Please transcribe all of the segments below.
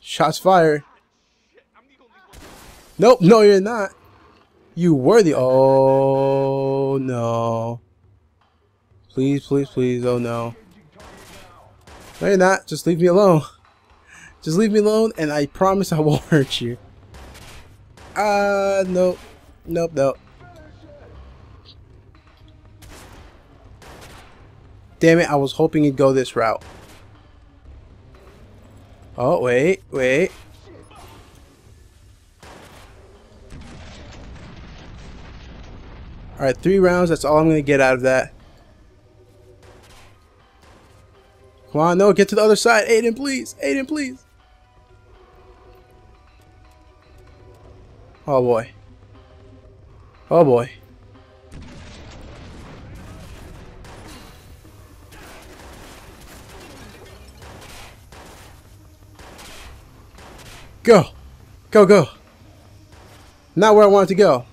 Shots fired. Nope, no, you're not. You were the. Oh no. Please, please, please. Oh no. No, you're not. Just leave me alone. Just leave me alone, and I promise I won't hurt you. Ah, uh, nope. Nope, nope. Damn it, I was hoping you'd go this route. Oh, wait, wait. Alright, three rounds, that's all I'm going to get out of that. Come on, no, get to the other side. Aiden, please. Aiden, please. Oh, boy. Oh, boy. Go. Go, go. Not where I wanted to go.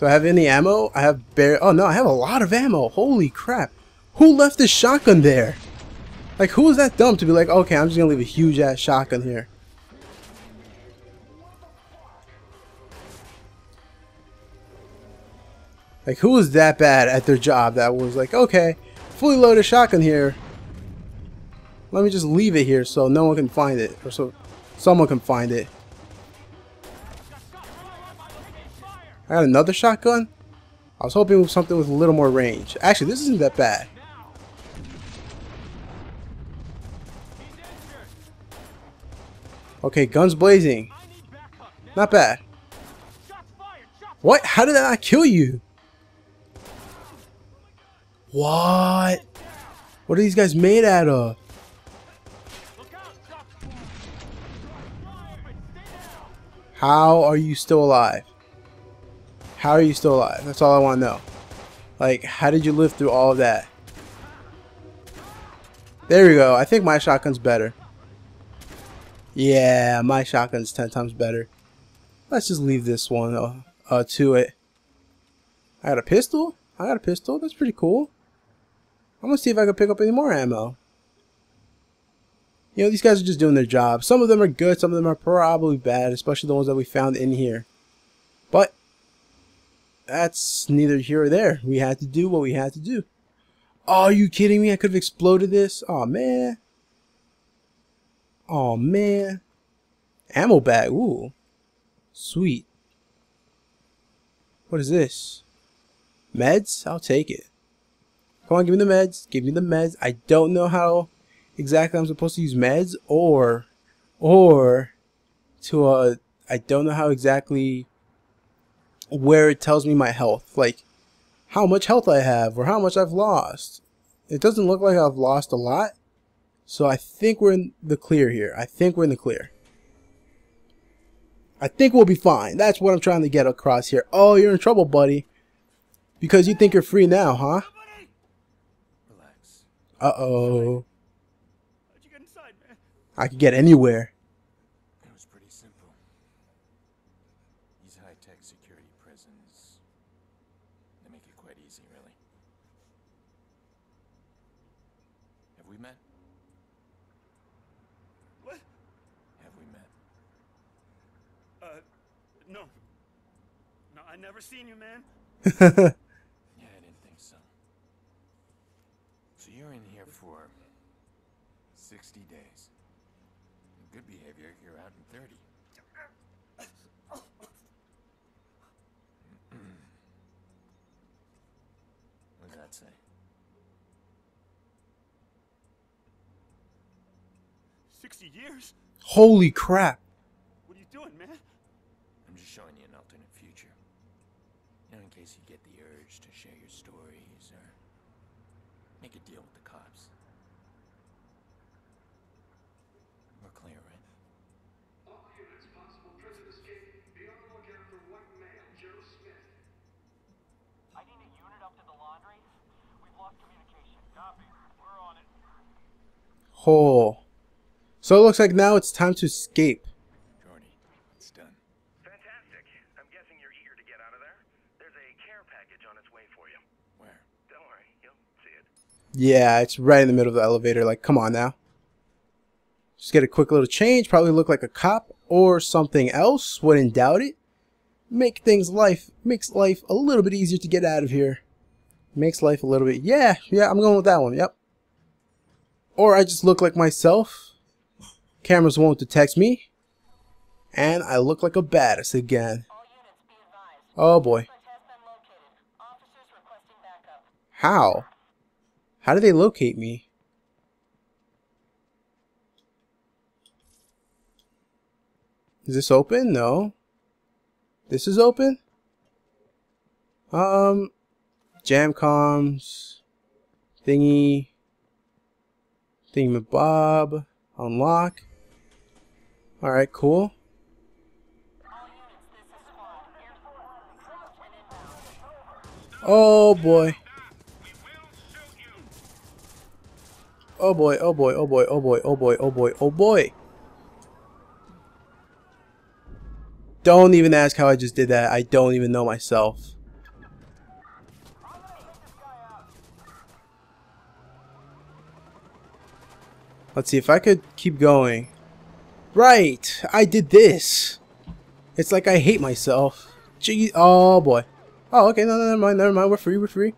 Do I have any ammo? I have bare. Oh no, I have a lot of ammo. Holy crap. Who left this shotgun there? Like, who was that dumb to be like, okay, I'm just gonna leave a huge ass shotgun here? Like, who was that bad at their job that was like, okay, fully loaded shotgun here. Let me just leave it here so no one can find it. Or so someone can find it. I got another shotgun? I was hoping with something with a little more range. Actually, this isn't that bad. Okay, guns blazing. Not bad. What? How did that not kill you? What? What are these guys made out of? How are you still alive? How are you still alive? That's all I want to know. Like, how did you live through all of that? There we go. I think my shotgun's better. Yeah, my shotgun's 10 times better. Let's just leave this one uh, uh, to it. I got a pistol? I got a pistol. That's pretty cool. I'm going to see if I can pick up any more ammo. You know, these guys are just doing their job. Some of them are good, some of them are probably bad, especially the ones that we found in here. But, that's neither here or there. We had to do what we had to do. Oh, are you kidding me? I could have exploded this? Oh, man. Oh, man. Ammo bag. Ooh. Sweet. What is this? Meds? I'll take it. Come on, give me the meds. Give me the meds. I don't know how exactly I'm supposed to use meds or or to uh I don't know how exactly where it tells me my health like how much health I have or how much I've lost. It doesn't look like I've lost a lot. So I think we're in the clear here. I think we're in the clear. I think we'll be fine. That's what I'm trying to get across here. Oh you're in trouble buddy. Because you think you're free now huh? Uh-oh I could get anywhere. It was pretty simple. These high-tech security prisons, they make it quite easy, really. Have we met? What? Have we met? Uh, no. No, I never seen you, man. yeah, I didn't think so. So you're in here for 60 days. In good behavior, you're out in 30. what does that say? Sixty years? Holy crap. What are you doing, man? I'm just showing you an alternate future. You know, in case you get the urge to share your stories or make a deal with the cops. We're clear, right? All units, possible prison escape. Be on the lookout for white male Joe Smith. I need a unit up to the laundry. We've lost communication. Copy. We're on it. Oh. So it looks like now it's time to escape. Jordi, it's done. Fantastic. I'm guessing you're eager to get out of there. There's a care package on its way for you. Where? Don't worry, you'll see it. Yeah, it's right in the middle of the elevator. Like, come on now. Just get a quick little change. Probably look like a cop or something else. Wouldn't doubt it. Make things life makes life a little bit easier to get out of here. Makes life a little bit. Yeah, yeah. I'm going with that one. Yep. Or I just look like myself. Cameras won't detect me. And I look like a badass again. Oh boy. How? How do they locate me? Is this open? No. This is open? Um, jam comms, thingy, thingamabob, unlock. Alright, cool. Oh boy. Oh boy, oh boy, oh boy, oh boy, oh boy, oh boy, oh boy. Don't even ask how I just did that. I don't even know myself. Let's see if I could keep going. Right, I did this. It's like I hate myself. Gee, oh boy. Oh, okay, no, no, never mind, never mind. We're free, we're free.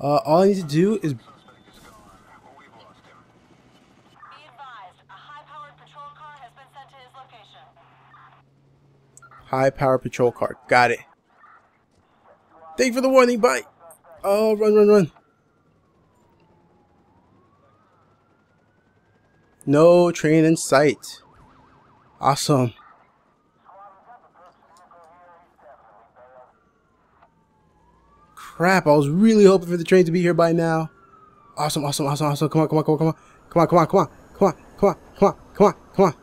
Uh, all I need to do is high power patrol car. Got it. Thank you for the warning. Bye. Oh, run, run, run. No train in sight. Awesome. Crap, I was really hoping for the train to be here by now. Awesome, awesome, awesome, awesome. Come on, come on, come on, come on. Come on, come on, come on, come on, come on, come on, come on, come on.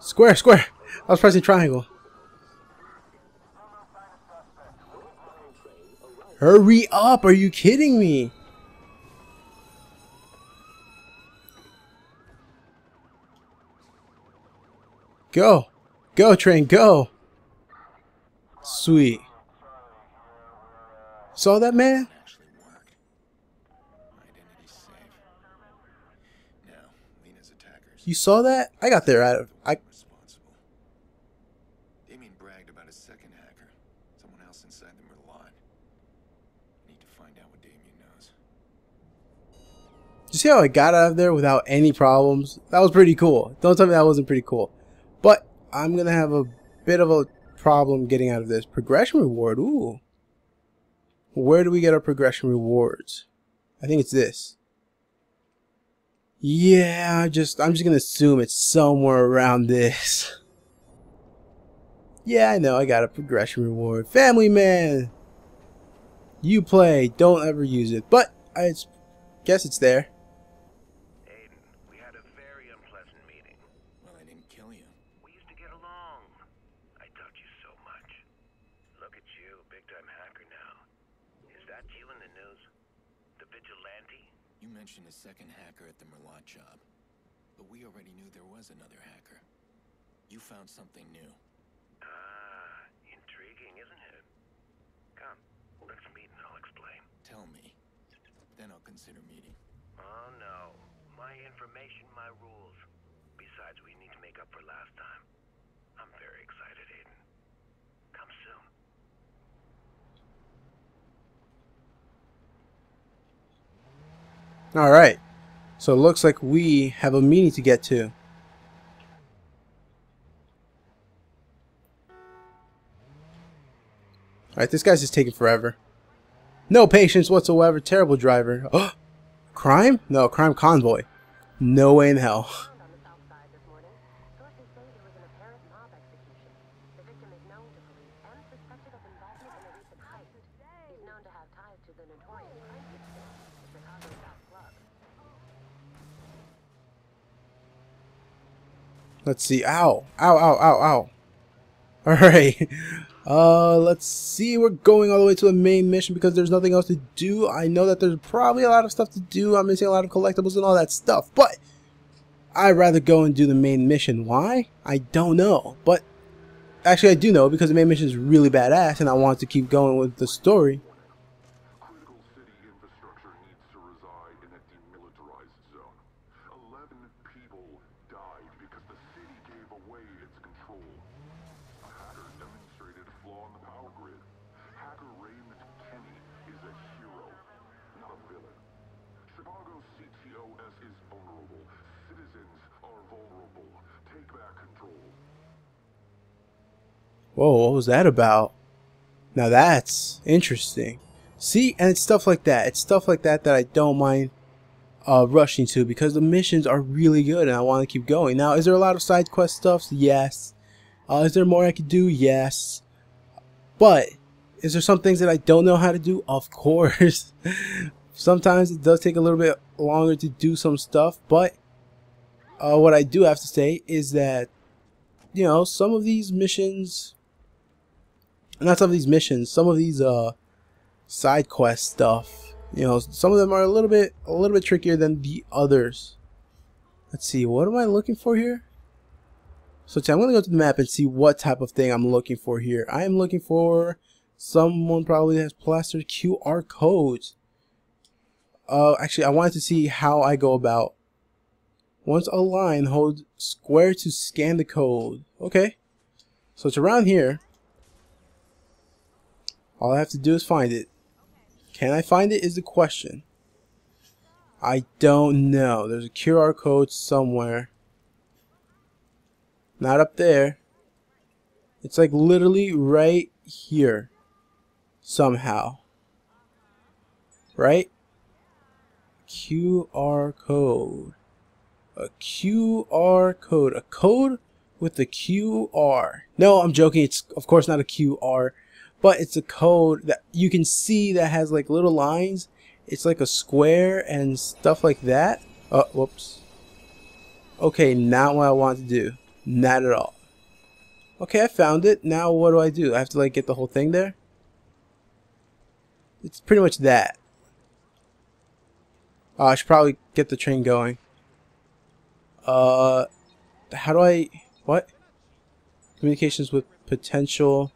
Square, square. I was pressing triangle. Hurry up! Are you kidding me? Go! Go, train, go! Sweet. Saw that man? Actually worked. Identity safe. Now, Lena's attackers. You saw that? I got there out of I responsible. Damien bragged about a second hacker. Someone else inside the Merlaut. Need to find out what Damien knows. you see how I got out of there without any problems? That was pretty cool. Don't tell me that wasn't pretty cool. But I'm gonna have a bit of a problem getting out of this. Progression reward, ooh. Where do we get our progression rewards? I think it's this. Yeah, I just I'm just gonna assume it's somewhere around this. Yeah, I know, I got a progression reward. Family man! You play, don't ever use it. But I guess it's there. Aiden, we had a very unpleasant meeting. Well, I didn't kill you. We used to get along. I taught you so much. Look at you, big time hacker now. Is that you in the news? The vigilante? You mentioned a second hacker at the Merlaut job. But we already knew there was another hacker. You found something new. Ah, intriguing, isn't it? Come, let's meet and I'll explain. Tell me. Then I'll consider meeting. Oh no, my information, my rules. Besides, we need to make up for last time. I'm very excited, Aiden. Come soon. Alright. So it looks like we have a meeting to get to. Alright, this guy's just taking forever. No patience whatsoever. Terrible driver. Crime? No, crime convoy. No way in hell. found on the south side this morning. Sources say there was an apparent mob execution. The victim is known to police and suspected of involvement in a recent heist. He's known to have ties to the notorious crime syndicate, the Chicago South Club. Let's see. Ow. Ow, ow, ow, ow. Alright. Uh, let's see. We're going all the way to the main mission because there's nothing else to do. I know that there's probably a lot of stuff to do. I'm missing a lot of collectibles and all that stuff. But I'd rather go and do the main mission. Why? I don't know. But actually, I do know because the main mission is really badass and I want to keep going with the story. Critical city infrastructure needs to reside in a demilitarized zone. Eleven people died because the city gave away its control. A hacker demonstrated a flaw in the power grid. Hacker Raymond Kenney is a hero, not a villain. Chicago CTOS is vulnerable. Citizens are vulnerable. Take back control. Whoa, what was that about? Now that's interesting. See, and it's stuff like that. It's stuff like that that I don't mind uh, rushing to because the missions are really good and I want to keep going. Now, is there a lot of side quest stuff? Yes. Uh, is there more I could do? Yes. But is there some things that I don't know how to do? Of course. Sometimes it does take a little bit longer to do some stuff, but uh, what I do have to say is that you know some of these missions not some of these missions, some of these uh side quest stuff. You know, some of them are a little bit a little bit trickier than the others. Let's see, what am I looking for here? So I'm gonna go to the map and see what type of thing I'm looking for here. I am looking for someone probably has plastered QR codes. Uh, actually, I wanted to see how I go about. Once a line, hold square to scan the code. Okay, so it's around here. All I have to do is find it. Can I find it is the question. I don't know. There's a QR code somewhere. Not up there. It's like literally right here. Somehow. Right? QR code. A QR code. A code with a QR. No, I'm joking. It's of course not a QR but it's a code that you can see that has like little lines. It's like a square and stuff like that. Oh, whoops. Okay, not what I want to do. Not at all. Okay, I found it. Now what do I do? I have to like get the whole thing there? It's pretty much that. Oh, I should probably get the train going. Uh, how do I, what? Communications with potential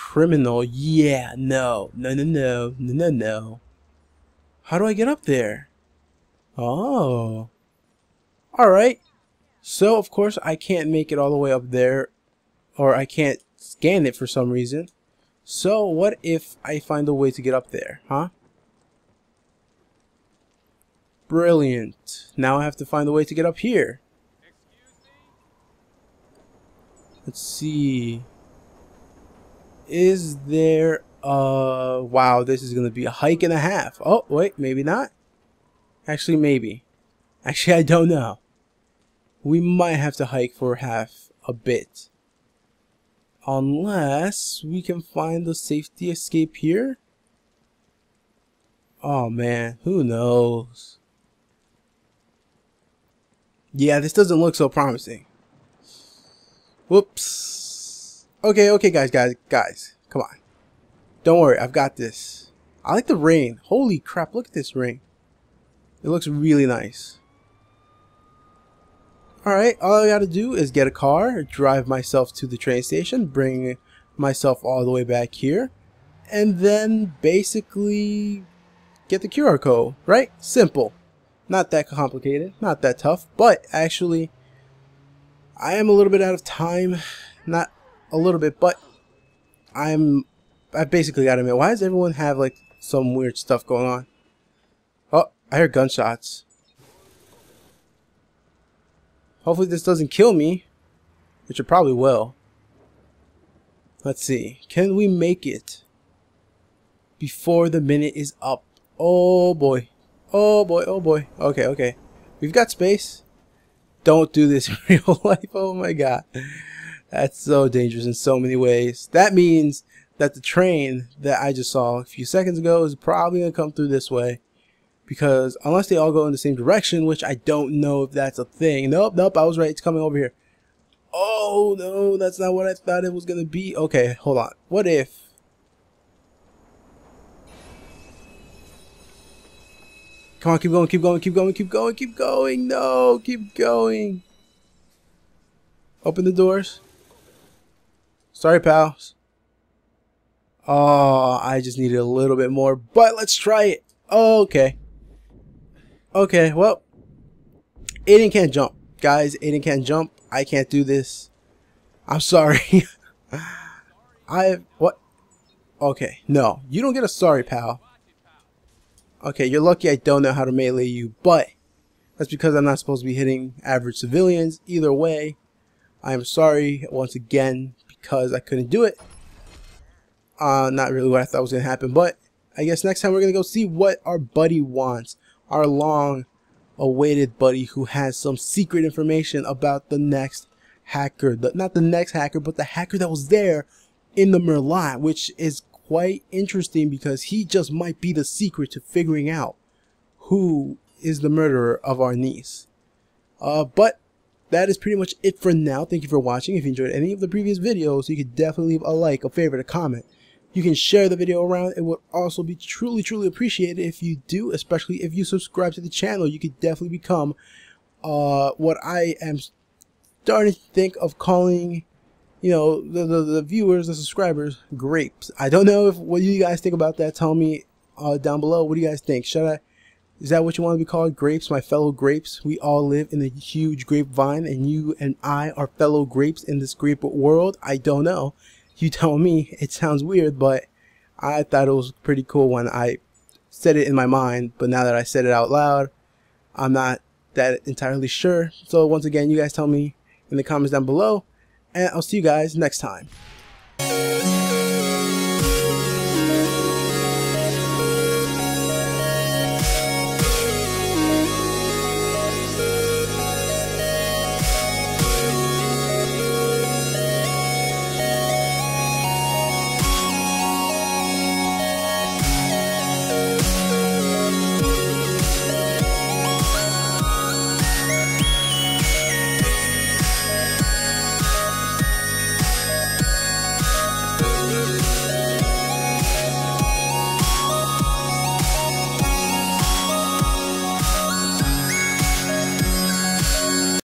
criminal. Yeah, no. No, no, no. No, no, no. How do I get up there? Oh. Alright. So, of course, I can't make it all the way up there. Or I can't scan it for some reason. So, what if I find a way to get up there, huh? Brilliant. Now I have to find a way to get up here. Let's see is there uh wow this is gonna be a hike and a half. Oh wait maybe not. Actually maybe. Actually I don't know. We might have to hike for half a bit. Unless we can find the safety escape here. Oh man who knows? Yeah this doesn't look so promising. Whoops Okay, okay, guys, guys, guys. Come on. Don't worry, I've got this. I like the rain. Holy crap, look at this rain. It looks really nice. Alright, all I gotta do is get a car, drive myself to the train station, bring myself all the way back here, and then basically get the QR code, right? Simple. Not that complicated, not that tough, but actually, I am a little bit out of time. Not a little bit, but I'm I basically got to admit, why does everyone have like some weird stuff going on? Oh, I hear gunshots. Hopefully this doesn't kill me, which it probably will. Let's see. Can we make it before the minute is up? Oh boy. Oh boy. Oh boy. Okay, okay. We've got space. Don't do this in real life. Oh my god. That's so dangerous in so many ways. That means that the train that I just saw a few seconds ago is probably going to come through this way. Because unless they all go in the same direction, which I don't know if that's a thing. Nope, nope, I was right. It's coming over here. Oh, no, that's not what I thought it was going to be. Okay, hold on. What if... Come on, keep going, keep going, keep going, keep going, keep going. No, keep going. Open the doors. Sorry, pals. Oh, I just needed a little bit more, but let's try it. Okay. Okay, well, Aiden can't jump. Guys, Aiden can't jump. I can't do this. I'm sorry. I, what? Okay, no. You don't get a sorry, pal. Okay, you're lucky I don't know how to melee you, but that's because I'm not supposed to be hitting average civilians. Either way, I am sorry once again because I couldn't do it. Uh, not really what I thought was going to happen, but I guess next time we're going to go see what our buddy wants. Our long awaited buddy who has some secret information about the next hacker. The, not the next hacker, but the hacker that was there in the Merlaut, which is quite interesting because he just might be the secret to figuring out who is the murderer of our niece. Uh, but that is pretty much it for now. Thank you for watching. If you enjoyed any of the previous videos, you could definitely leave a like, a favorite, a comment. You can share the video around. It would also be truly, truly appreciated if you do, especially if you subscribe to the channel. You could definitely become uh, what I am starting to think of calling, you know, the, the, the viewers, the subscribers, grapes. I don't know if what you guys think about that. Tell me uh, down below. What do you guys think? Should I is that what you want to be called? Grapes, my fellow grapes. We all live in a huge grapevine, and you and I are fellow grapes in this grape world. I don't know. You tell me. It sounds weird, but I thought it was pretty cool when I said it in my mind. But now that I said it out loud, I'm not that entirely sure. So once again, you guys tell me in the comments down below, and I'll see you guys next time.